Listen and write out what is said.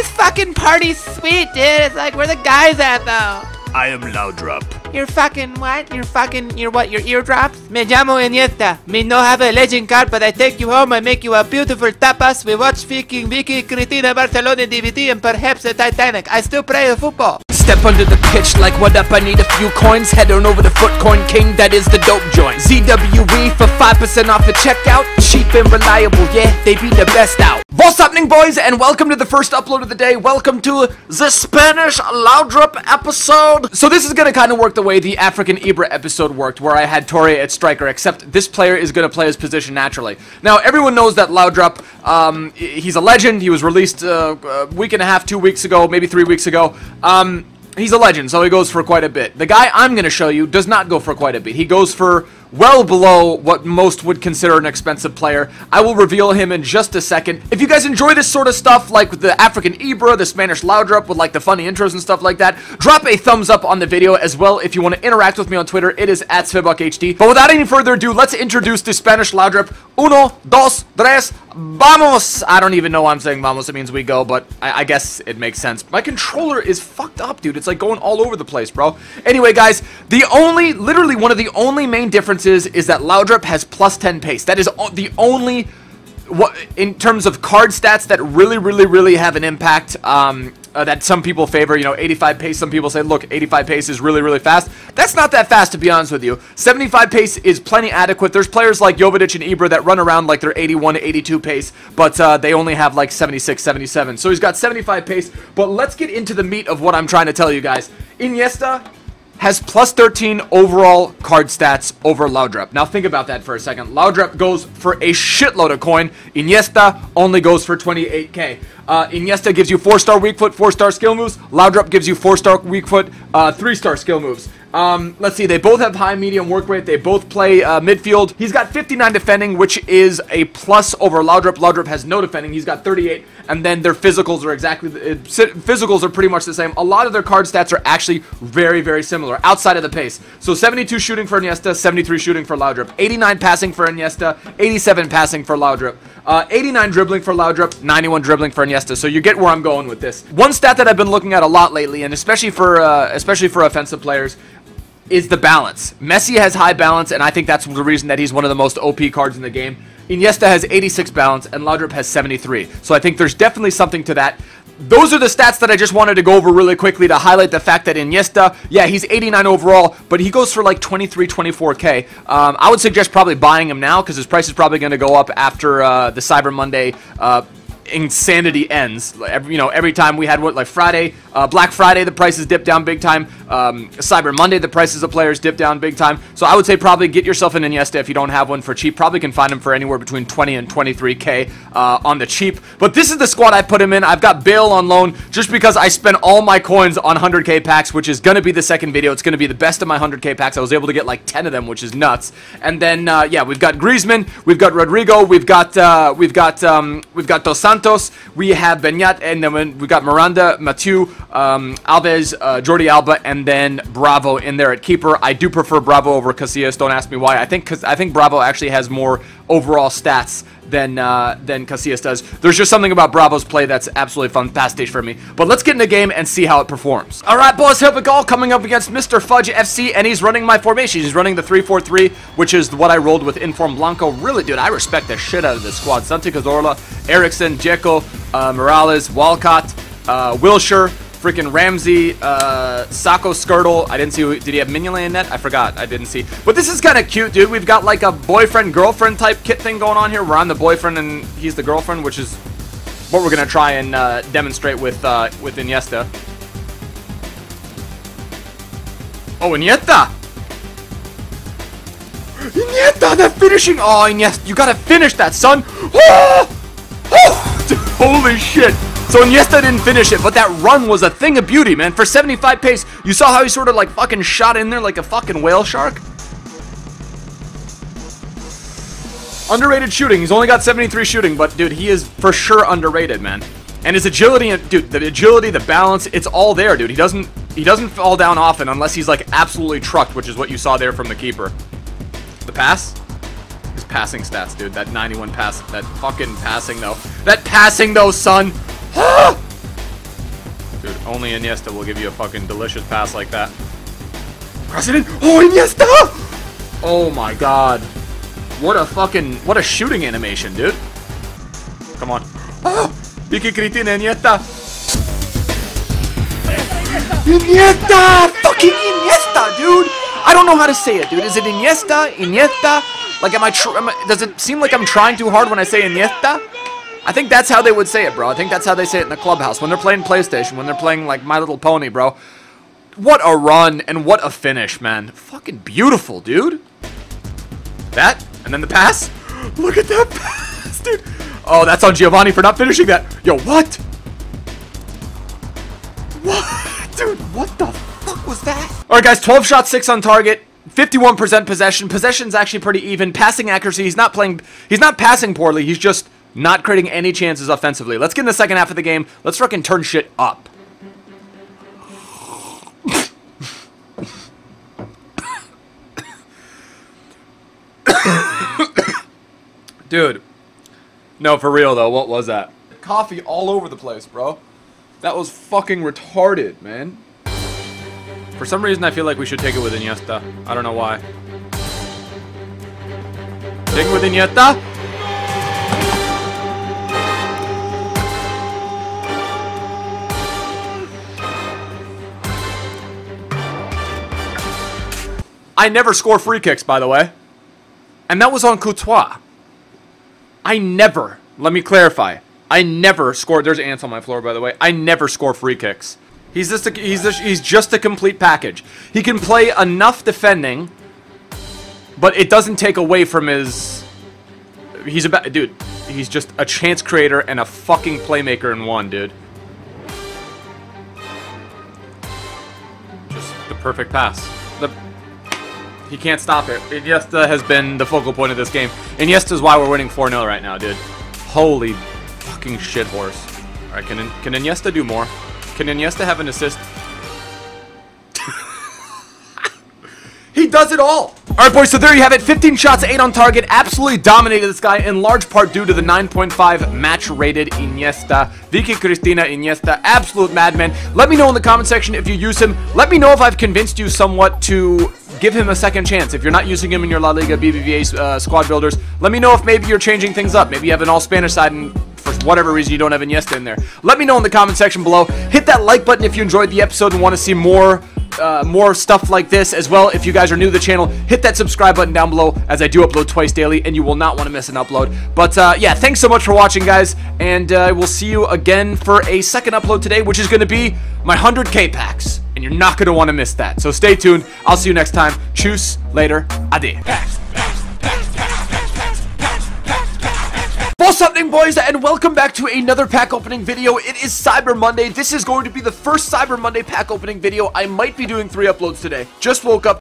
This fucking party's sweet, dude. It's like where the guys at though. I am Laudrup. You're fucking what? You're fucking you're what? Your eardrops? Me llamo Iniesta. Me no have a legend card, but I take you home. I make you a beautiful tapas. We watch Viking, Vicky, Cristina, Barcelona, DVD, and perhaps the Titanic. I still play the football. Step under the pitch like what up, I need a few coins. Head on over to Futcoin King, that is the dope joint. ZWE for 5% off the checkout. Cheap and reliable, yeah, they be the best out. What's happening boys, and welcome to the first upload of the day. Welcome to the Spanish Laudrup episode. So this is gonna kinda work the way the African Ibra episode worked Where I had Torre at striker, except this player is gonna play his position naturally. Now everyone knows that Laudrup, um, he's a legend He was released uh, a week and a half, two weeks ago, maybe three weeks ago um, He's a legend, so he goes for quite a bit. The guy I'm going to show you does not go for quite a bit. He goes for well below what most would consider an expensive player. I will reveal him in just a second. If you guys enjoy this sort of stuff, like the African Ibra, the Spanish Laudrup, with like the funny intros and stuff like that, drop a thumbs up on the video as well. If you want to interact with me on Twitter, it is at ZwebackHD. But without any further ado, let's introduce the Spanish Laudrup. Uno, dos, tres, vamos! I don't even know why I'm saying vamos. It means we go, but I, I guess it makes sense. My controller is fucked up, dude. It's like going all over the place, bro. Anyway, guys, the only, literally one of the only main differences is that Laudrup has plus 10 pace. That is the only what in terms of card stats that really, really, really have an impact um, uh, that some people favor. You know, 85 pace. Some people say, look, 85 pace is really, really fast. That's not that fast, to be honest with you. 75 pace is plenty adequate. There's players like Jovic and Ibra that run around like they're 81 82 pace, but uh, they only have like 76, 77. So he's got 75 pace. But let's get into the meat of what I'm trying to tell you guys. Iniesta has plus 13 overall card stats over Laudrup. Now think about that for a second. Laudrup goes for a shitload of coin. Iniesta only goes for 28k. Uh, Iniesta gives you 4-star weak foot, 4-star skill moves. Laudrup gives you 4-star weak foot, 3-star uh, skill moves. Um, let's see, they both have high medium work rate. They both play uh, midfield. He's got 59 defending, which is a plus over Laudrup. Laudrup has no defending. He's got 38, and then their physicals are exactly, the, uh, physicals are pretty much the same. A lot of their card stats are actually very, very similar outside of the pace. So 72 shooting for Iniesta, 73 shooting for Laudrup, 89 passing for Iniesta, 87 passing for Laudrup. Uh, 89 dribbling for Laudrup, 91 dribbling for Iniesta. So you get where I'm going with this. One stat that I've been looking at a lot lately, and especially for uh, especially for offensive players, is the balance. Messi has high balance, and I think that's the reason that he's one of the most OP cards in the game. Iniesta has 86 balance, and Laudrup has 73. So I think there's definitely something to that. Those are the stats that I just wanted to go over really quickly to highlight the fact that Iniesta, yeah, he's 89 overall, but he goes for like 23, 24k. Um, I would suggest probably buying him now because his price is probably going to go up after uh, the Cyber Monday uh, insanity ends. Every, you know, every time we had what like Friday, uh, Black Friday, the prices dip down big time. Um, Cyber Monday, the prices of players dip down big time. So I would say probably get yourself an Iniesta if you don't have one for cheap. Probably can find him for anywhere between 20 and 23k uh, on the cheap. But this is the squad I put him in. I've got Bale on loan just because I spent all my coins on 100k packs, which is gonna be the second video. It's gonna be the best of my 100k packs. I was able to get like 10 of them, which is nuts. And then uh, yeah, we've got Griezmann, we've got Rodrigo, we've got uh, we've got um, we've got Dos Santos, we have Beñat, and then we got Miranda, Mathieu, um, Alves, uh, Jordi Alba, and then Bravo in there at keeper. I do prefer Bravo over Casillas. Don't ask me why. I think because I think Bravo actually has more overall stats than uh, than Casillas does. There's just something about Bravo's play that's absolutely fantastic for me. But let's get in the game and see how it performs. All right, boys, here we. Coming up against Mr. Fudge FC, and he's running my formation. He's running the 3-4-3, which is what I rolled with Inform Blanco. Really, dude, I respect the shit out of this squad. Santi Cazorla, Eriksen, Dzeko, uh, Morales, Walcott, uh, Wilshere, freaking Ramsey, uh, Sakho Skrtel. I didn't see. Did he have Mignolet in net? I forgot. I didn't see. But this is kind of cute, dude. We've got like a boyfriend girlfriend type kit thing going on here, where I'm the boyfriend and he's the girlfriend, which is what we're gonna try and uh, demonstrate with uh, with Iniesta. Oh, Iniesta! Iniesta, that finishing! Oh, Iniesta, you gotta finish that, son! Oh! Holy shit! So Iniesta didn't finish it, but that run was a thing of beauty, man. For 75 pace, you saw how he sort of like fucking shot in there like a fucking whale shark? Underrated shooting. He's only got 73 shooting, but dude, he is for sure underrated, man. And his agility, dude, the agility, the balance, it's all there, dude. He doesn't he doesn't fall down often unless he's like absolutely trucked, which is what you saw there from the keeper. The pass? Passing stats, dude. That 91 pass, that fucking passing though. That passing though, son. Dude, only Iniesta will give you a fucking delicious pass like that. In. Oh, Iniesta! Oh my god. What a fucking, what a shooting animation, dude. Come on. Ah! Oh, Vicky Cristina Iniesta. Iniesta! Fucking Iniesta, dude! I don't know how to say it, dude. Is it Iniesta? Iniesta? Like, am I, am I, does it seem like I'm trying too hard when I say Iniesta? I think that's how they would say it, bro. I think that's how they say it in the clubhouse. When they're playing PlayStation, when they're playing, like, My Little Pony, bro. What a run and what a finish, man. Fucking beautiful, dude. That, and then the pass. Look at that pass, dude. Oh, that's on Giovani for not finishing that. Yo, what? What? Dude, what the fuck was that? All right, guys, 12 shots, 6 on target. 51% possession. Possession's actually pretty even. Passing accuracy, he's not playing, he's not passing poorly. He's just not creating any chances offensively. Let's get in the second half of the game. Let's fucking turn shit up. Dude. No, for real though, what was that? Coffee all over the place, bro. That was fucking retarded, man. For some reason, I feel like we should take it with Iniesta. I don't know why. Take it with Iniesta. I never score free kicks, by the way. And that was on Courtois. I never, let me clarify, I never score, there's ants on my floor, by the way. I never score free kicks. He's just a, he's just, he's just a complete package. He can play enough defending, but it doesn't take away from his, he's a, dude, he's just a chance creator and a fucking playmaker in one, dude. Just the perfect pass. The he can't stop it. Iniesta has been the focal point of this game. Iniesta is why we're winning 4-0 right now, dude. Holy fucking shit horse. Alright, can, can Iniesta do more? Can Iniesta have an assist? he does it all! Alright, boys, so there you have it. 15 shots, 8 on target. Absolutely dominated this guy, in large part due to the 9.5 match-rated Iniesta. Vicky Cristina Iniesta, absolute madman. Let me know in the comment section if you use him. Let me know if I've convinced you somewhat to give him a second chance. If you're not using him in your La Liga BBVA uh, squad builders, let me know if maybe you're changing things up. Maybe you have an all-Spanish side and for whatever reason you don't have Iniesta in there. Let me know in the comment section below. Hit that like button if you enjoyed the episode and want to see more uh, more stuff like this as well. If you guys are new to the channel, hit that subscribe button down below as I do upload twice daily and you will not want to miss an upload. But uh, yeah, thanks so much for watching, guys, and uh, we'll see you again for a second upload today, which is going to be my 100k packs, and you're not going to want to miss that. So stay tuned. I'll see you next time. Choose later. Ade. What's happening boys and welcome back to another pack opening video. It is Cyber Monday. This is going to be the first Cyber Monday pack opening video. I might be doing three uploads today. Just woke up